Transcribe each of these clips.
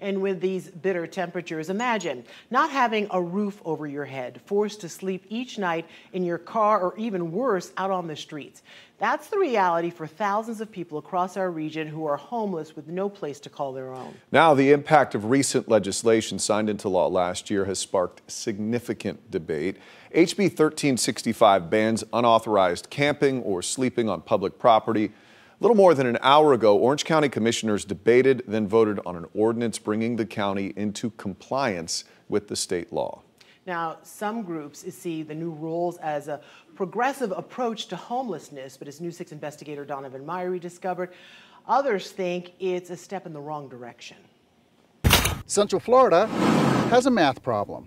And with these bitter temperatures, imagine not having a roof over your head, forced to sleep each night in your car or even worse, out on the streets. That's the reality for thousands of people across our region who are homeless with no place to call their own. Now, the impact of recent legislation signed into law last year has sparked significant debate. HB 1365 bans unauthorized camping or sleeping on public property. A little more than an hour ago, Orange County commissioners debated, then voted on an ordinance bringing the county into compliance with the state law. Now, some groups see the new rules as a progressive approach to homelessness, but as News 6 investigator Donovan Myrie discovered, others think it's a step in the wrong direction. Central Florida has a math problem.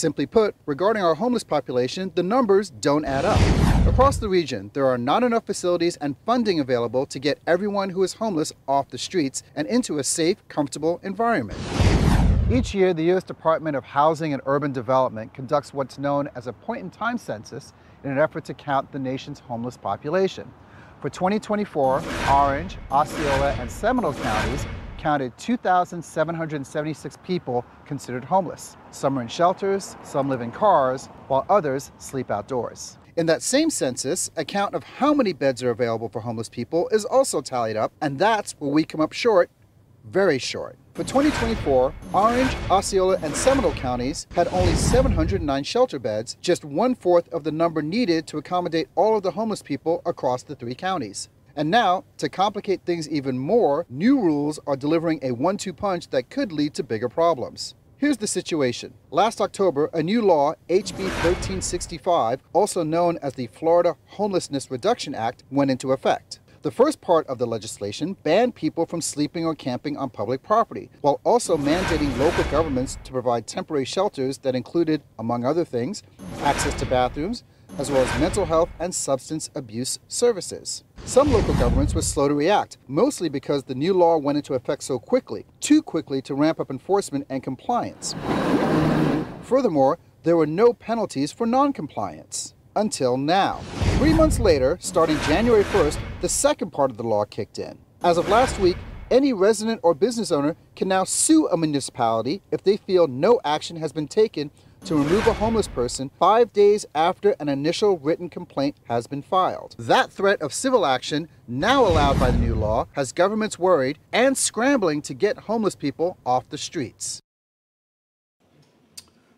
Simply put, regarding our homeless population, the numbers don't add up. Across the region, there are not enough facilities and funding available to get everyone who is homeless off the streets and into a safe, comfortable environment. Each year, the U.S. Department of Housing and Urban Development conducts what's known as a point-in-time census in an effort to count the nation's homeless population. For 2024, Orange, Osceola, and Seminole counties counted 2,776 people considered homeless. Some are in shelters, some live in cars, while others sleep outdoors. In that same census, a count of how many beds are available for homeless people is also tallied up, and that's where we come up short, very short. For 2024, Orange, Osceola, and Seminole counties had only 709 shelter beds, just one fourth of the number needed to accommodate all of the homeless people across the three counties. And now, to complicate things even more, new rules are delivering a one two punch that could lead to bigger problems. Here's the situation. Last October, a new law, HB 1365, also known as the Florida Homelessness Reduction Act, went into effect. The first part of the legislation banned people from sleeping or camping on public property, while also mandating local governments to provide temporary shelters that included, among other things, access to bathrooms, as well as mental health and substance abuse services. Some local governments were slow to react, mostly because the new law went into effect so quickly, too quickly to ramp up enforcement and compliance. Furthermore, there were no penalties for noncompliance until now. Three months later, starting January 1st, the second part of the law kicked in. As of last week, any resident or business owner can now sue a municipality if they feel no action has been taken to remove a homeless person five days after an initial written complaint has been filed. That threat of civil action, now allowed by the new law, has governments worried and scrambling to get homeless people off the streets.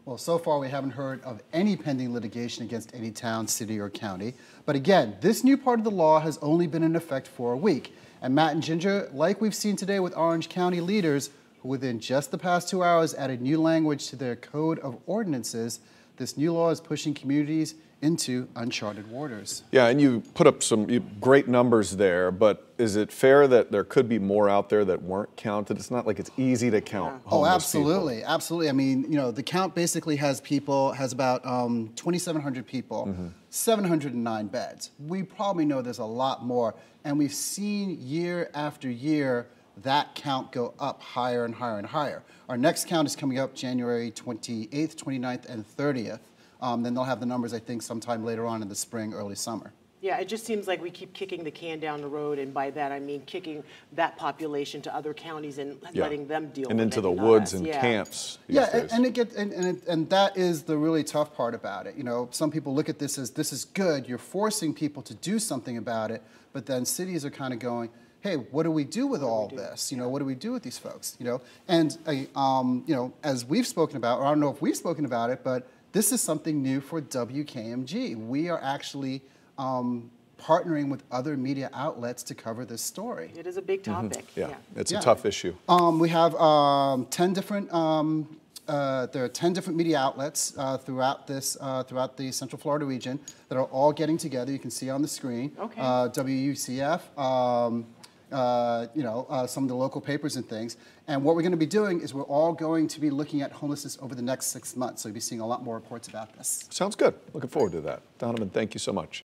Well, so far we haven't heard of any pending litigation against any town, city, or county. But again, this new part of the law has only been in effect for a week. And Matt and Ginger, like we've seen today with Orange County leaders, who within just the past two hours added new language to their code of ordinances, this new law is pushing communities into uncharted waters. Yeah, and you put up some great numbers there, but is it fair that there could be more out there that weren't counted? It's not like it's easy to count. Yeah. Oh, absolutely, people. absolutely. I mean, you know, the count basically has people has about um, 2,700 people, mm -hmm. 709 beds. We probably know there's a lot more, and we've seen year after year that count go up higher and higher and higher. Our next count is coming up January 28th, 29th, and 30th. Um, then they'll have the numbers, I think, sometime later on in the spring, early summer. Yeah, it just seems like we keep kicking the can down the road, and by that I mean kicking that population to other counties and yeah. letting them deal and with into it, the woods and yeah. camps. Yeah, and, and, it get and and, it, and that is the really tough part about it. You know, some people look at this as this is good. You're forcing people to do something about it, but then cities are kind of going, hey, what do we do with all this? You know, what do we do with these folks? You know, and uh, um, you know, as we've spoken about, or I don't know if we've spoken about it, but this is something new for WKMG. We are actually um, partnering with other media outlets to cover this story. It is a big mm-hmm. topic. Mm -hmm. yeah. yeah. it's a tough issue. Um, we have um, 10 different, um, uh, there are 10 different media outlets uh, throughout this, uh, throughout the Central Florida region that are all getting together. You can see on the screen. Okay. Uh, WUCF, um, uh, you know, uh, some of the local papers and things. And what we're going to be doing is we're all going to be looking at homelessness over the next six months. So you'll be seeing a lot more reports about this. Sounds good. Looking forward to that. Donovan, thank you so much.